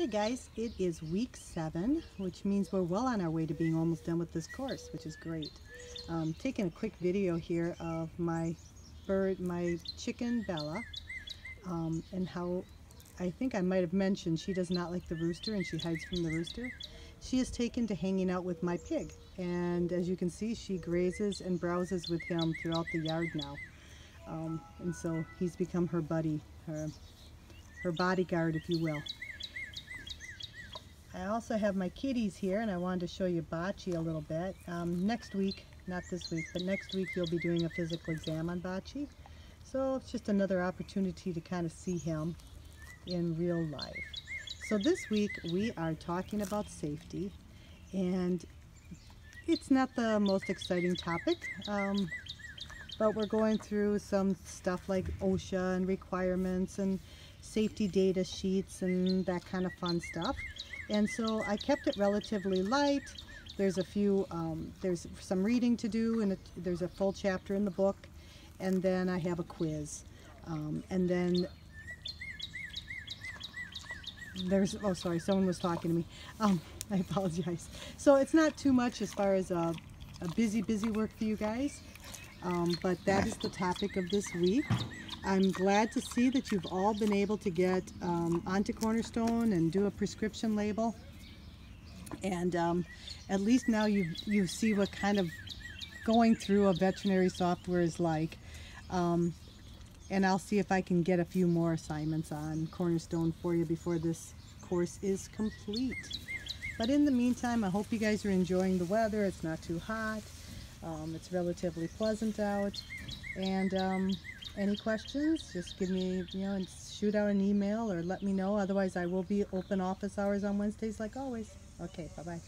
Hey guys, it is week seven, which means we're well on our way to being almost done with this course, which is great. Um, taking a quick video here of my bird, my chicken Bella, um, and how I think I might have mentioned she does not like the rooster and she hides from the rooster. She is taken to hanging out with my pig, and as you can see, she grazes and browses with him throughout the yard now. Um, and so he's become her buddy, her, her bodyguard, if you will. I also have my kitties here and I wanted to show you Bocce a little bit. Um, next week, not this week, but next week you'll be doing a physical exam on Bocce. So it's just another opportunity to kind of see him in real life. So this week we are talking about safety and it's not the most exciting topic, um, but we're going through some stuff like OSHA and requirements and safety data sheets and that kind of fun stuff. And so I kept it relatively light. There's a few, um, there's some reading to do and there's a full chapter in the book. And then I have a quiz. Um, and then there's, oh sorry, someone was talking to me. Um, I apologize. So it's not too much as far as a, a busy, busy work for you guys. Um, but that is the topic of this week. I'm glad to see that you've all been able to get um, onto Cornerstone and do a prescription label. And um, at least now you you see what kind of going through a veterinary software is like. Um, and I'll see if I can get a few more assignments on Cornerstone for you before this course is complete. But in the meantime, I hope you guys are enjoying the weather. It's not too hot. Um, it's relatively pleasant out. And um, any questions, just give me, you know, shoot out an email or let me know. Otherwise, I will be open office hours on Wednesdays like always. Okay, bye-bye.